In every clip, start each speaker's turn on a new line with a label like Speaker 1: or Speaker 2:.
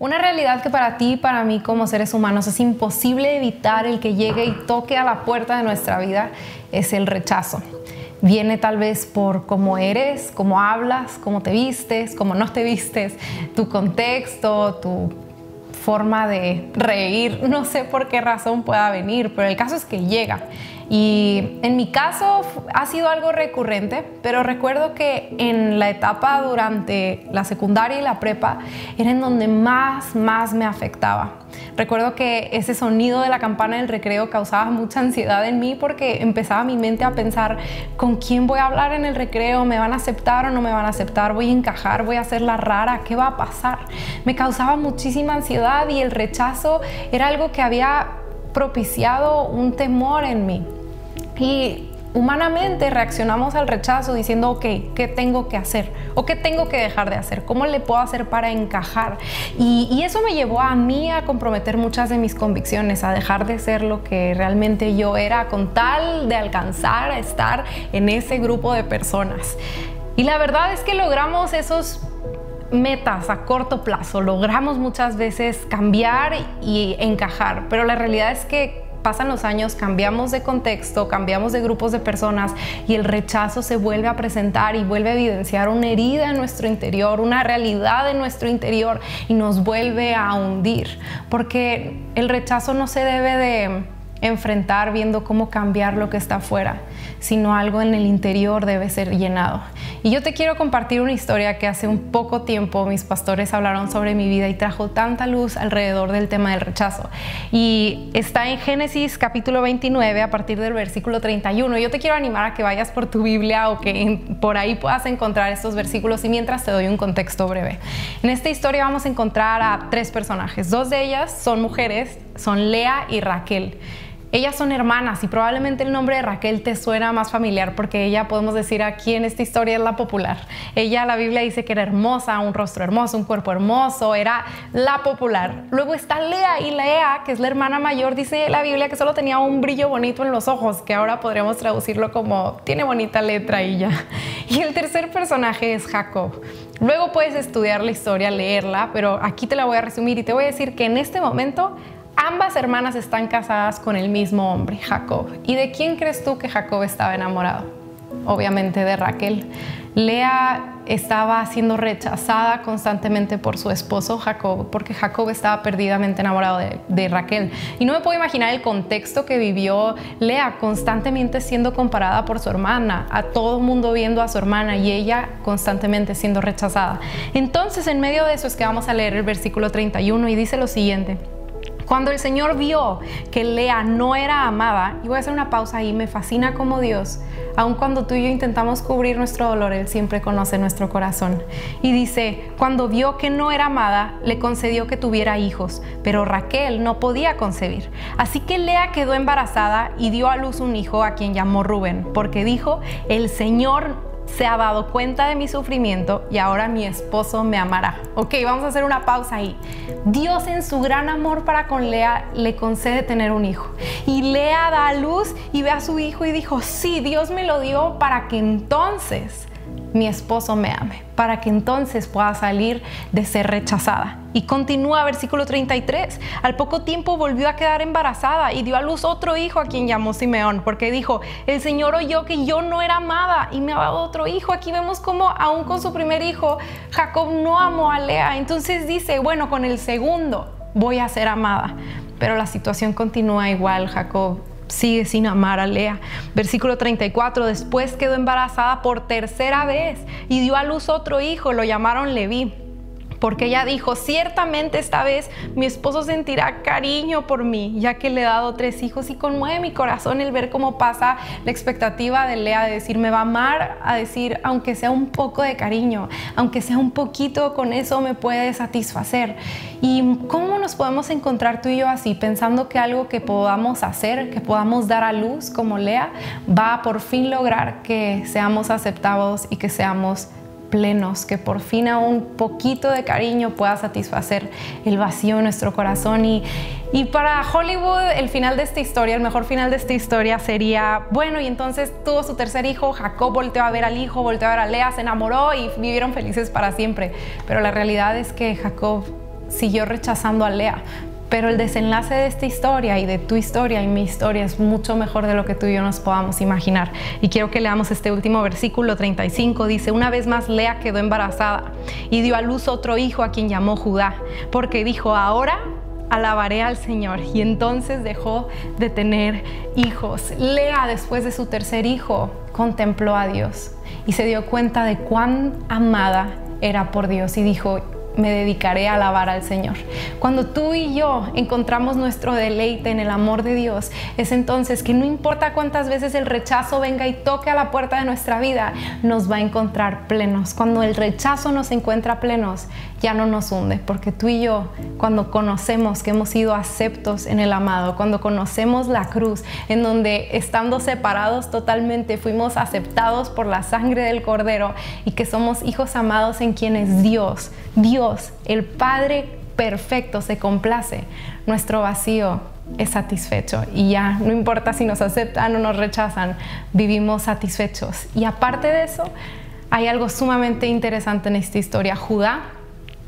Speaker 1: Una realidad que para ti y para mí como seres humanos es imposible evitar el que llegue y toque a la puerta de nuestra vida es el rechazo. Viene tal vez por cómo eres, cómo hablas, cómo te vistes, cómo no te vistes, tu contexto, tu forma de reír, no sé por qué razón pueda venir, pero el caso es que llega. Y en mi caso ha sido algo recurrente, pero recuerdo que en la etapa durante la secundaria y la prepa era en donde más, más me afectaba. Recuerdo que ese sonido de la campana del recreo causaba mucha ansiedad en mí porque empezaba mi mente a pensar con quién voy a hablar en el recreo, me van a aceptar o no me van a aceptar, voy a encajar, voy a hacer la rara, ¿qué va a pasar? Me causaba muchísima ansiedad y el rechazo era algo que había propiciado un temor en mí. Y humanamente reaccionamos al rechazo diciendo, ok, ¿qué tengo que hacer? ¿O qué tengo que dejar de hacer? ¿Cómo le puedo hacer para encajar? Y, eso me llevó a mí a comprometer muchas de mis convicciones, a dejar de ser lo que realmente yo era con tal de alcanzar a estar en ese grupo de personas. Y la verdad es que logramos esos metas a corto plazo, logramos muchas veces cambiar y encajar, pero la realidad es que pasan los años, cambiamos de contexto, cambiamos de grupos de personas y el rechazo se vuelve a presentar y vuelve a evidenciar una herida en nuestro interior, una realidad en nuestro interior y nos vuelve a hundir. Porque el rechazo no se debe de enfrentar viendo cómo cambiar lo que está afuera, sino algo en el interior debe ser llenado. Y yo te quiero compartir una historia que hace un poco tiempo mis pastores hablaron sobre mi vida y trajo tanta luz alrededor del tema del rechazo. Y está en Génesis capítulo 29 a partir del versículo 31. Yo te quiero animar a que vayas por tu Biblia o que por ahí puedas encontrar estos versículos y mientras te doy un contexto breve. En esta historia vamos a encontrar a tres personajes. Dos de ellas son mujeres, son Lea y Raquel. Ellas son hermanas y probablemente el nombre de Raquel te suena más familiar porque ella, podemos decir aquí en esta historia, es la popular. Ella, la Biblia dice que era hermosa, un rostro hermoso, un cuerpo hermoso, era la popular. Luego está Lea y Lea, que es la hermana mayor, dice la Biblia que solo tenía un brillo bonito en los ojos, que ahora podríamos traducirlo como tiene bonita letra y ya. Y el tercer personaje es Jacob. Luego puedes estudiar la historia, leerla, pero aquí te la voy a resumir y te voy a decir que en este momento Ambas hermanas están casadas con el mismo hombre, Jacob. ¿Y de quién crees tú que Jacob estaba enamorado? Obviamente de Raquel. Lea estaba siendo rechazada constantemente por su esposo Jacob, porque Jacob estaba perdidamente enamorado de, Raquel. Y no me puedo imaginar el contexto que vivió Lea, constantemente siendo comparada por su hermana, a todo mundo viendo a su hermana y ella constantemente siendo rechazada. Entonces, en medio de eso es que vamos a leer el versículo 31 y dice lo siguiente. Cuando el Señor vio que Lea no era amada, y voy a hacer una pausa ahí, me fascina como Dios, aun cuando tú y yo intentamos cubrir nuestro dolor, Él siempre conoce nuestro corazón. Y dice, cuando vio que no era amada, le concedió que tuviera hijos, pero Raquel no podía concebir. Así que Lea quedó embarazada y dio a luz un hijo a quien llamó Rubén, porque dijo, el Señor se ha dado cuenta de mi sufrimiento y ahora mi esposo me amará. Ok, vamos a hacer una pausa ahí. Dios en su gran amor para con Lea le concede tener un hijo. Y Lea da a luz y ve a su hijo y dijo, sí, Dios me lo dio para que entonces mi esposo me ame, para que entonces pueda salir de ser rechazada. Y continúa versículo 33. Al poco tiempo volvió a quedar embarazada y dio a luz otro hijo a quien llamó Simeón, porque dijo, el Señor oyó que yo no era amada y me ha dado otro hijo. Aquí vemos como aún con su primer hijo, Jacob no amó a Lea. Entonces dice, bueno, con el segundo voy a ser amada. Pero la situación continúa igual. Jacob sigue sin amar a Lea. Versículo 34, después quedó embarazada por tercera vez y dio a luz otro hijo, lo llamaron Leví porque ella dijo, ciertamente esta vez mi esposo sentirá cariño por mí, ya que le he dado tres hijos y conmueve mi corazón el ver cómo pasa la expectativa de Lea de decir, me va a amar, a decir, aunque sea un poco de cariño, aunque sea un poquito, con eso me puede satisfacer. ¿Y cómo nos podemos encontrar tú y yo así, pensando que algo que podamos hacer, que podamos dar a luz como Lea, va por fin lograr que seamos aceptados y que seamos que por fin a un poquito de cariño pueda satisfacer el vacío en nuestro corazón. Y, y para Hollywood, el final de esta historia, el mejor final de esta historia sería, bueno, y entonces tuvo su tercer hijo, Jacob volteó a ver al hijo, volteó a ver a Lea, se enamoró y vivieron felices para siempre. Pero la realidad es que Jacob siguió rechazando a Lea. Pero el desenlace de esta historia y de tu historia y mi historia es mucho mejor de lo que tú y yo nos podamos imaginar. Y quiero que leamos este último versículo 35. Dice, una vez más Lea quedó embarazada y dio a luz otro hijo a quien llamó Judá, porque dijo, ahora alabaré al Señor. Y entonces dejó de tener hijos. Lea, después de su tercer hijo, contempló a Dios y se dio cuenta de cuán amada era por Dios y dijo, me dedicaré a alabar al Señor. Cuando tú y yo encontramos nuestro deleite en el amor de Dios, es entonces que no importa cuántas veces el rechazo venga y toque a la puerta de nuestra vida, nos va a encontrar plenos. Cuando el rechazo nos encuentra plenos, ya no nos hunde, porque tú y yo, cuando conocemos que hemos sido aceptos en el amado, cuando conocemos la cruz, en donde estando separados totalmente fuimos aceptados por la sangre del Cordero y que somos hijos amados en quienes Dios, Dios, el Padre perfecto, se complace, nuestro vacío es satisfecho y ya no importa si nos aceptan o nos rechazan, vivimos satisfechos. Y aparte de eso, hay algo sumamente interesante en esta historia. Judá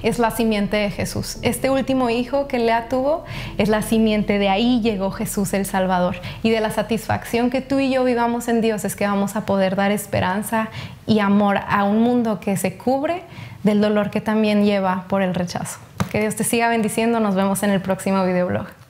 Speaker 1: es la simiente de Jesús. Este último hijo que Lea tuvo es la simiente, de ahí llegó Jesús el Salvador. Y de la satisfacción que tú y yo vivamos en Dios es que vamos a poder dar esperanza y amor a un mundo que se cubre del dolor que también lleva por el rechazo. Que Dios te siga bendiciendo, nos vemos en el próximo videoblog.